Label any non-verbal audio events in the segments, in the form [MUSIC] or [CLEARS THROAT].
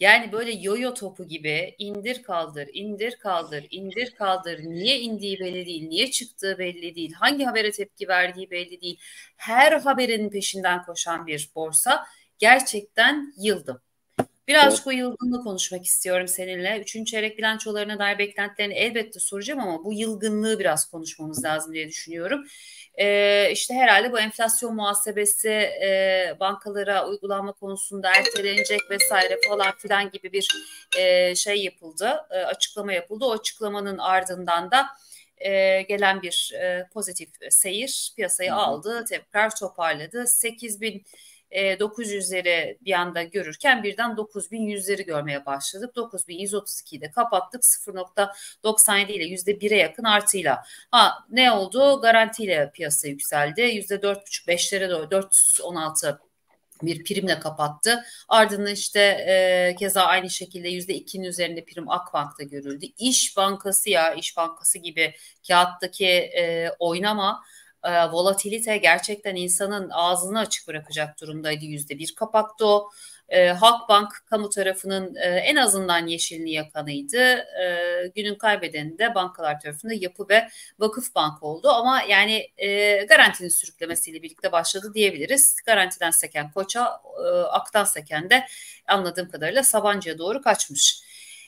Yani böyle yoyo topu gibi indir kaldır, indir kaldır, indir kaldır. Niye indiği belli değil, niye çıktığı belli değil, hangi habere tepki verdiği belli değil. Her haberin peşinden koşan bir borsa gerçekten yıldım. Birazcık o yılgınlığı konuşmak istiyorum seninle. Üçüncü çeyrek bilançolarına dair beklentilerini elbette soracağım ama bu yılgınlığı biraz konuşmamız lazım diye düşünüyorum. Ee, işte herhalde bu enflasyon muhasebesi e, bankalara uygulanma konusunda ertelenecek vesaire falan filan gibi bir e, şey yapıldı, e, açıklama yapıldı. O açıklamanın ardından da e, gelen bir e, pozitif seyir piyasayı aldı, tekrar toparladı. 8 bin e, 900'leri bir anda görürken birden 9100'leri görmeye başladık. 9132'yi de kapattık 0.97 ile %1'e yakın artıyla. Ha ne oldu? Garantiyle piyasa yükseldi. %4.5-5'lere doğru 416 bir primle kapattı. Ardından işte e, keza aynı şekilde yüzde ikinin üzerinde prim Akbank'ta görüldü. İş Bankası ya İş Bankası gibi kağıttaki e, oynama e, volatilite gerçekten insanın ağzını açık bırakacak durumdaydı. Yüzde bir kapattı o. E, Halkbank kamu tarafının e, en azından yeşilini yakanıydı. E, günün kaybedeni de bankalar tarafında Yapı ve Vakıf Bank oldu. Ama yani e, garantinin sürüklemesiyle birlikte başladı diyebiliriz. Garantiden seken Koç'a, e, Ak'tan seken de anladığım kadarıyla Sabancı'ya doğru kaçmış.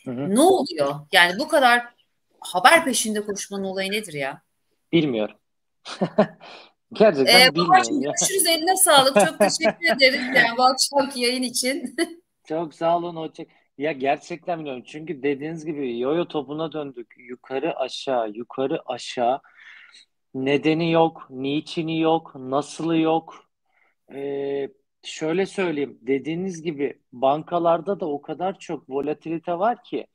Hı hı. Ne oluyor? Yani bu kadar haber peşinde koşmanın olayı nedir ya? Bilmiyorum. [LAUGHS] Gerçekten ee, bilmiyorum. Ya. Görüşürüz eline sağlık. Çok [LAUGHS] teşekkür ederiz yani bu akşamki yayın için. [LAUGHS] Çok sağ olun Hoca. Ya gerçekten bilmiyorum. Çünkü dediğiniz gibi yoyo topuna döndük. Yukarı aşağı, yukarı aşağı. Nedeni yok, niçini yok, nasılı yok. Ee, şöyle söyleyeyim. Dediğiniz gibi bankalarda da o kadar çok volatilite var ki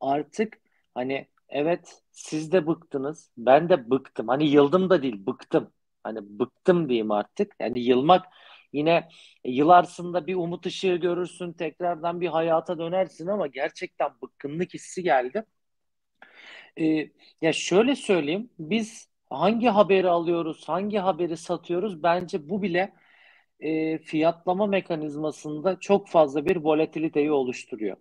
artık hani Evet, siz de bıktınız. Ben de bıktım. Hani yıldım da değil, bıktım. Hani bıktım diyeyim artık. Yani yılmak yine yılarsında bir umut ışığı görürsün, tekrardan bir hayata dönersin ama gerçekten bıkkınlık hissi geldi. Ee, ya şöyle söyleyeyim, biz hangi haberi alıyoruz, hangi haberi satıyoruz bence bu bile e, fiyatlama mekanizmasında çok fazla bir volatiliteyi oluşturuyor.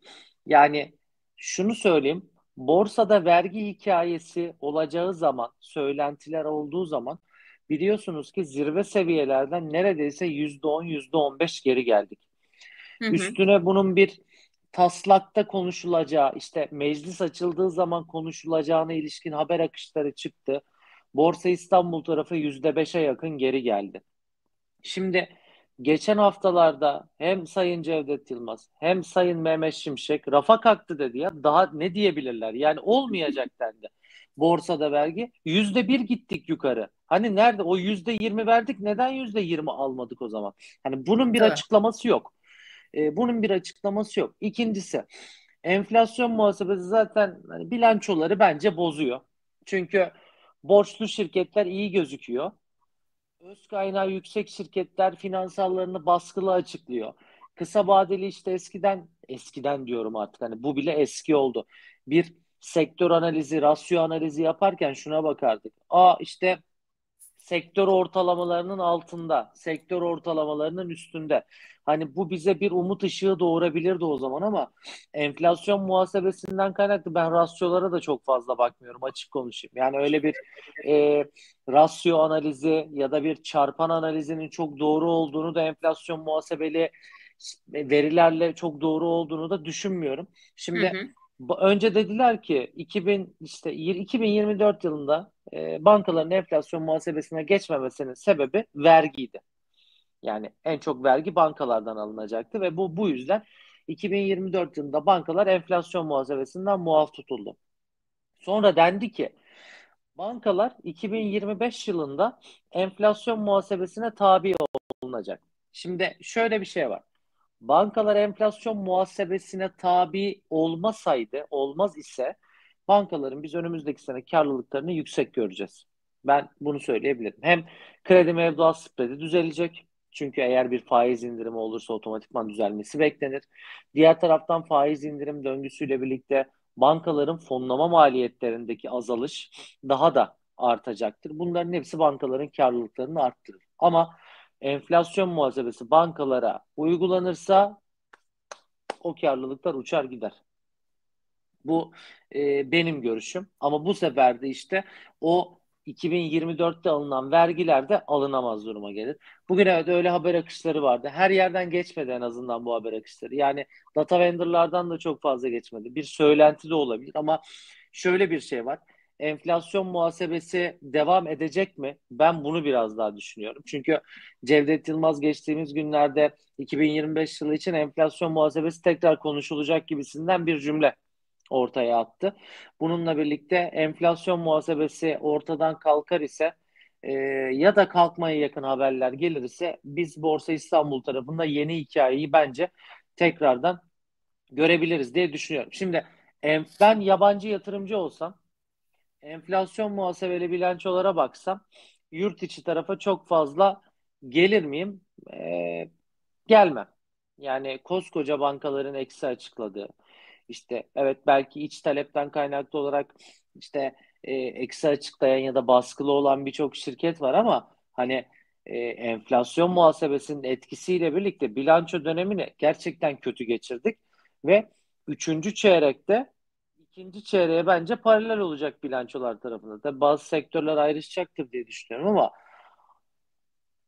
Yani şunu söyleyeyim, borsada vergi hikayesi olacağı zaman, söylentiler olduğu zaman biliyorsunuz ki zirve seviyelerden neredeyse %10, %15 geri geldik. Hı hı. Üstüne bunun bir taslakta konuşulacağı, işte meclis açıldığı zaman konuşulacağına ilişkin haber akışları çıktı. Borsa İstanbul tarafı %5'e yakın geri geldi. Şimdi geçen haftalarda hem Sayın Cevdet Yılmaz hem Sayın Mehmet Şimşek rafa kalktı dedi ya. Daha ne diyebilirler? Yani olmayacak [LAUGHS] dendi. Borsada vergi. Yüzde bir gittik yukarı. Hani nerede o yüzde yirmi verdik neden yüzde yirmi almadık o zaman? Hani bunun bir evet. açıklaması yok. Ee, bunun bir açıklaması yok. İkincisi enflasyon muhasebesi zaten hani bilançoları bence bozuyor. Çünkü borçlu şirketler iyi gözüküyor. Öz kaynağı yüksek şirketler finansallarını baskılı açıklıyor. Kısa vadeli işte eskiden eskiden diyorum artık hani bu bile eski oldu. Bir sektör analizi, rasyo analizi yaparken şuna bakardık. Aa işte sektör ortalamalarının altında, sektör ortalamalarının üstünde. Hani bu bize bir umut ışığı doğurabilirdi o zaman ama enflasyon muhasebesinden kaynaklı ben rasyolara da çok fazla bakmıyorum açık konuşayım. Yani öyle bir e, rasyo analizi ya da bir çarpan analizinin çok doğru olduğunu da enflasyon muhasebeli verilerle çok doğru olduğunu da düşünmüyorum. Şimdi hı hı önce dediler ki 2000 işte 2024 yılında e, bankaların enflasyon muhasebesine geçmemesinin sebebi vergiydi. Yani en çok vergi bankalardan alınacaktı ve bu bu yüzden 2024 yılında bankalar enflasyon muhasebesinden muaf tutuldu. Sonra dendi ki bankalar 2025 yılında enflasyon muhasebesine tabi olunacak. Şimdi şöyle bir şey var bankalar enflasyon muhasebesine tabi olmasaydı, olmaz ise bankaların biz önümüzdeki sene karlılıklarını yüksek göreceğiz. Ben bunu söyleyebilirim. Hem kredi mevduat spreadi düzelecek. Çünkü eğer bir faiz indirimi olursa otomatikman düzelmesi beklenir. Diğer taraftan faiz indirim döngüsüyle birlikte bankaların fonlama maliyetlerindeki azalış daha da artacaktır. Bunların hepsi bankaların karlılıklarını arttırır. Ama enflasyon muhasebesi bankalara uygulanırsa o karlılıklar uçar gider. Bu e, benim görüşüm. Ama bu sefer de işte o 2024'te alınan vergiler de alınamaz duruma gelir. Bugün evet öyle haber akışları vardı. Her yerden geçmedi en azından bu haber akışları. Yani data vendorlardan da çok fazla geçmedi. Bir söylenti de olabilir ama şöyle bir şey var. Enflasyon muhasebesi devam edecek mi? Ben bunu biraz daha düşünüyorum. Çünkü Cevdet Yılmaz geçtiğimiz günlerde 2025 yılı için enflasyon muhasebesi tekrar konuşulacak gibisinden bir cümle ortaya attı. Bununla birlikte enflasyon muhasebesi ortadan kalkar ise e, ya da kalkmaya yakın haberler gelirse biz Borsa İstanbul tarafında yeni hikayeyi bence tekrardan görebiliriz diye düşünüyorum. Şimdi ben yabancı yatırımcı olsam enflasyon muhasebeli bilançolara baksam yurt içi tarafa çok fazla gelir miyim? Ee, gelmem. Yani koskoca bankaların eksi açıkladığı, işte evet belki iç talepten kaynaklı olarak işte e, eksi açıklayan ya da baskılı olan birçok şirket var ama hani e, enflasyon muhasebesinin etkisiyle birlikte bilanço dönemini gerçekten kötü geçirdik ve üçüncü çeyrekte ikinci çeyreğe bence paralel olacak bilançolar tarafında. Tabii bazı sektörler ayrışacaktır diye düşünüyorum ama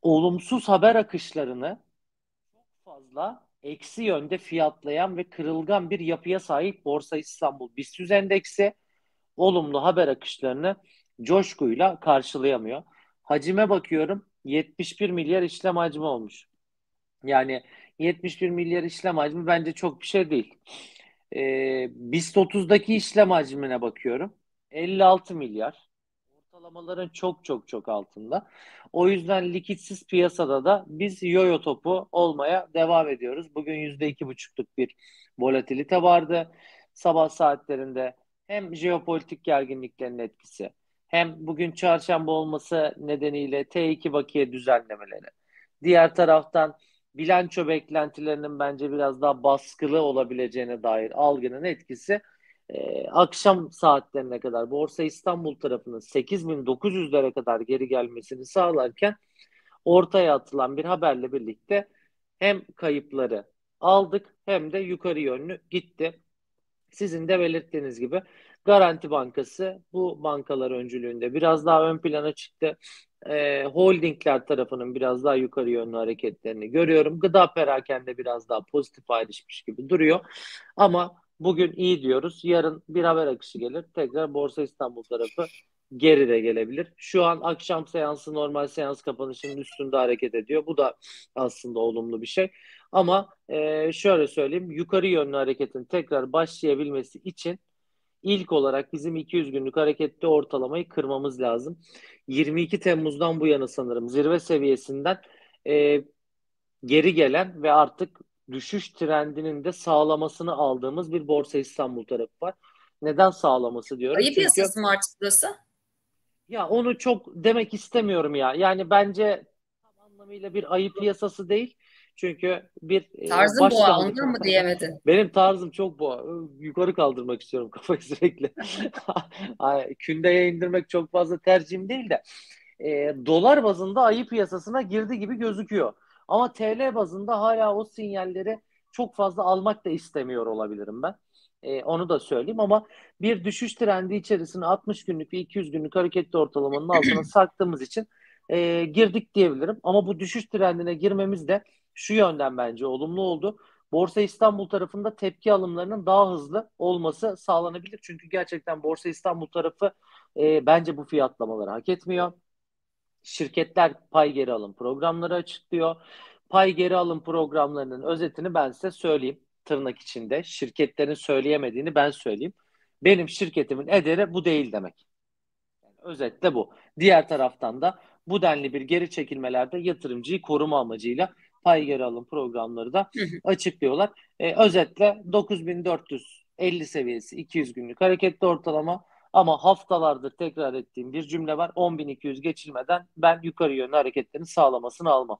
olumsuz haber akışlarını çok fazla eksi yönde fiyatlayan ve kırılgan bir yapıya sahip Borsa İstanbul BIST endeksi olumlu haber akışlarını coşkuyla karşılayamıyor. Hacime bakıyorum 71 milyar işlem hacmi olmuş. Yani 71 milyar işlem hacmi bence çok bir şey değil. Ee, BIST 30'daki işlem hacmine bakıyorum. 56 milyar. Ortalamaların çok çok çok altında. O yüzden likitsiz piyasada da biz yoyo topu olmaya devam ediyoruz. Bugün %2,5'luk bir volatilite vardı. Sabah saatlerinde hem jeopolitik gerginliklerin etkisi hem bugün çarşamba olması nedeniyle T2 bakiye düzenlemeleri. Diğer taraftan bilanço beklentilerinin bence biraz daha baskılı olabileceğine dair algının etkisi e, akşam saatlerine kadar Borsa İstanbul tarafının 8900'lere kadar geri gelmesini sağlarken ortaya atılan bir haberle birlikte hem kayıpları aldık hem de yukarı yönlü gitti. Sizin de belirttiğiniz gibi Garanti Bankası bu bankalar öncülüğünde biraz daha ön plana çıktı. E, holdingler tarafının biraz daha yukarı yönlü hareketlerini görüyorum. Gıda perakende biraz daha pozitif ayrışmış gibi duruyor. Ama Bugün iyi diyoruz. Yarın bir haber akışı gelir. Tekrar Borsa İstanbul tarafı geri de gelebilir. Şu an akşam seansı normal seans kapanışının üstünde hareket ediyor. Bu da aslında olumlu bir şey. Ama e, şöyle söyleyeyim. Yukarı yönlü hareketin tekrar başlayabilmesi için ilk olarak bizim 200 günlük harekette ortalamayı kırmamız lazım. 22 Temmuz'dan bu yana sanırım zirve seviyesinden e, geri gelen ve artık düşüş trendinin de sağlamasını aldığımız bir Borsa İstanbul tarafı var. Neden sağlaması diyorum? Ayı piyasası mı artık burası? Ya onu çok demek istemiyorum ya. Yani bence tam anlamıyla bir ayı piyasası değil. Çünkü bir e, Tarzım boğa ondan mı diyemedin? Benim tarzım çok boğa. Yukarı kaldırmak istiyorum [LAUGHS] kafayı sürekli. [LAUGHS] Kündeye indirmek çok fazla tercihim değil de. E, dolar bazında ayı piyasasına girdi gibi gözüküyor. Ama TL bazında hala o sinyalleri çok fazla almak da istemiyor olabilirim ben. E, onu da söyleyeyim ama bir düşüş trendi içerisinde 60 günlük ve 200 günlük hareketli ortalamanın altına [CLEARS THROAT] saktığımız için e, girdik diyebilirim. Ama bu düşüş trendine girmemiz de şu yönden bence olumlu oldu. Borsa İstanbul tarafında tepki alımlarının daha hızlı olması sağlanabilir. Çünkü gerçekten Borsa İstanbul tarafı e, bence bu fiyatlamaları hak etmiyor. Şirketler pay geri alım programları açıklıyor. Pay geri alım programlarının özetini ben size söyleyeyim tırnak içinde. Şirketlerin söyleyemediğini ben söyleyeyim. Benim şirketimin ederi bu değil demek. Yani özetle bu. Diğer taraftan da bu denli bir geri çekilmelerde yatırımcıyı koruma amacıyla pay geri alım programları da açıklıyorlar. Ee, özetle 9450 seviyesi 200 günlük hareketli ortalama ama haftalardır tekrar ettiğim bir cümle var. 10.200 geçilmeden ben yukarı yönlü hareketlerin sağlamasını almam.